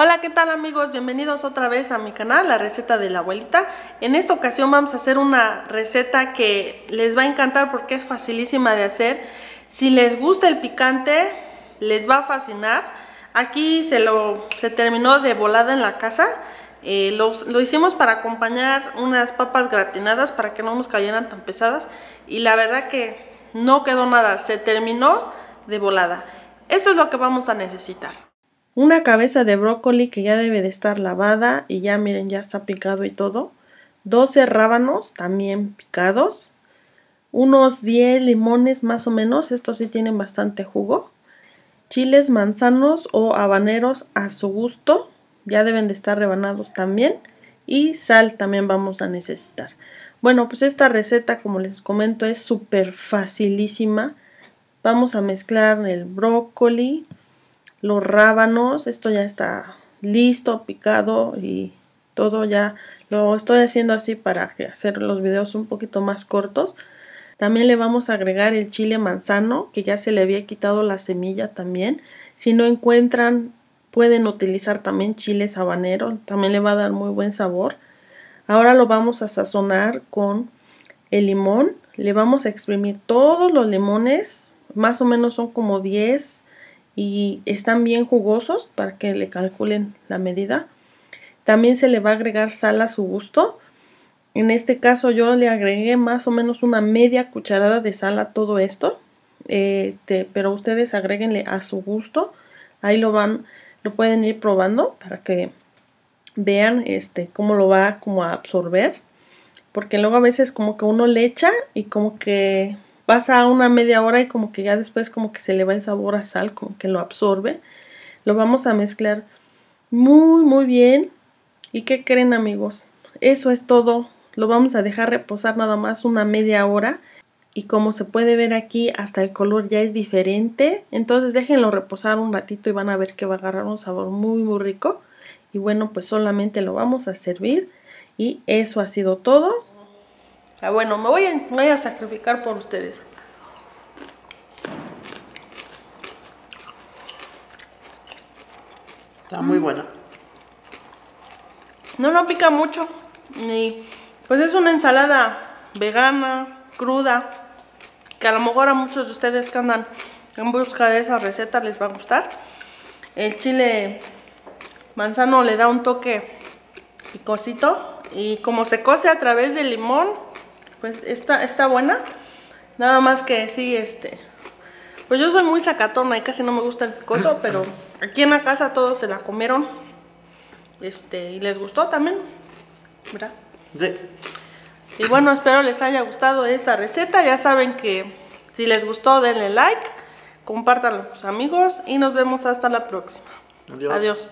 Hola, ¿qué tal amigos? Bienvenidos otra vez a mi canal, la receta de la abuelita. En esta ocasión vamos a hacer una receta que les va a encantar porque es facilísima de hacer. Si les gusta el picante, les va a fascinar. Aquí se lo se terminó de volada en la casa. Eh, lo, lo hicimos para acompañar unas papas gratinadas para que no nos cayeran tan pesadas. Y la verdad que no quedó nada, se terminó de volada. Esto es lo que vamos a necesitar una cabeza de brócoli que ya debe de estar lavada y ya miren ya está picado y todo, 12 rábanos también picados, unos 10 limones más o menos, estos sí tienen bastante jugo, chiles manzanos o habaneros a su gusto, ya deben de estar rebanados también y sal también vamos a necesitar. Bueno, pues esta receta como les comento es súper facilísima. Vamos a mezclar el brócoli, los rábanos, esto ya está listo, picado y todo ya lo estoy haciendo así para hacer los videos un poquito más cortos. También le vamos a agregar el chile manzano, que ya se le había quitado la semilla también. Si no encuentran, pueden utilizar también chile habanero, también le va a dar muy buen sabor. Ahora lo vamos a sazonar con el limón. Le vamos a exprimir todos los limones, más o menos son como 10 y están bien jugosos para que le calculen la medida. También se le va a agregar sal a su gusto. En este caso yo le agregué más o menos una media cucharada de sal a todo esto. Este, pero ustedes agréguenle a su gusto. Ahí lo van, lo pueden ir probando para que vean este cómo lo va como a absorber. Porque luego a veces como que uno le echa y como que pasa una media hora y como que ya después como que se le va el sabor a sal, como que lo absorbe. Lo vamos a mezclar muy muy bien. ¿Y qué creen amigos? Eso es todo. Lo vamos a dejar reposar nada más una media hora. Y como se puede ver aquí, hasta el color ya es diferente. Entonces déjenlo reposar un ratito y van a ver que va a agarrar un sabor muy muy rico. Y bueno, pues solamente lo vamos a servir. Y eso ha sido todo. Ah, bueno, me voy, a, voy a sacrificar por ustedes. Está muy buena. No, no pica mucho. Ni, pues es una ensalada vegana, cruda. Que a lo mejor a muchos de ustedes que andan en busca de esa receta les va a gustar. El chile manzano le da un toque picosito. Y como se cose a través del limón, pues está, está buena. Nada más que sí, este... Pues yo soy muy sacatona y casi no me gusta el picoso, pero aquí en la casa todos se la comieron. Este, y les gustó también. Mira. Sí. Y bueno, espero les haya gustado esta receta. Ya saben que si les gustó, denle like, compártanlo con sus amigos y nos vemos hasta la próxima. Adiós. Adiós.